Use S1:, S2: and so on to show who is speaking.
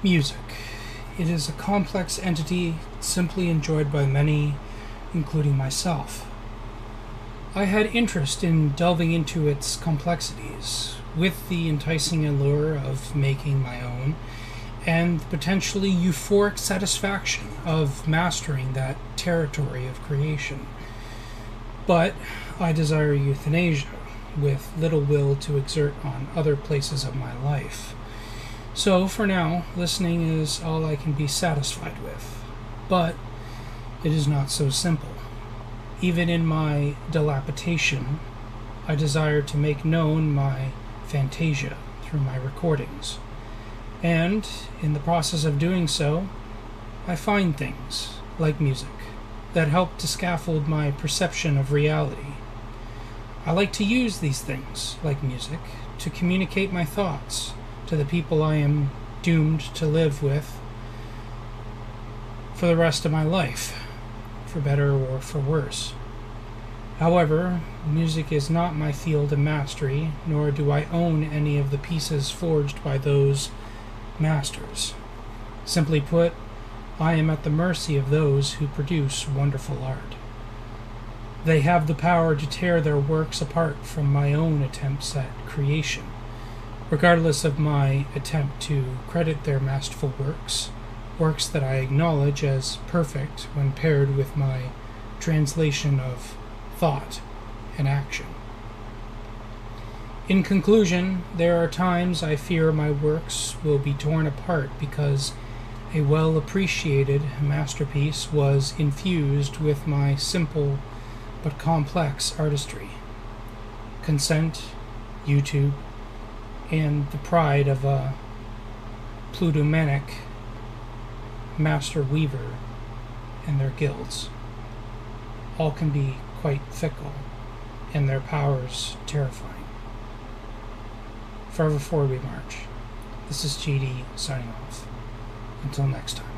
S1: Music. It is a complex entity simply enjoyed by many, including myself. I had interest in delving into its complexities, with the enticing allure of making my own, and the potentially euphoric satisfaction of mastering that territory of creation. But I desire euthanasia, with little will to exert on other places of my life. So, for now, listening is all I can be satisfied with. But it is not so simple. Even in my dilapidation, I desire to make known my fantasia through my recordings. And, in the process of doing so, I find things, like music, that help to scaffold my perception of reality. I like to use these things, like music, to communicate my thoughts to the people I am doomed to live with for the rest of my life, for better or for worse. However, music is not my field of mastery, nor do I own any of the pieces forged by those masters. Simply put, I am at the mercy of those who produce wonderful art. They have the power to tear their works apart from my own attempts at creation regardless of my attempt to credit their masterful works, works that I acknowledge as perfect when paired with my translation of thought and action. In conclusion, there are times I fear my works will be torn apart because a well appreciated masterpiece was infused with my simple but complex artistry. Consent, YouTube, and the pride of a plutomanic master weaver and their guilds. All can be quite fickle, and their powers terrifying. Forever forward we march. This is GD signing off. Until next time.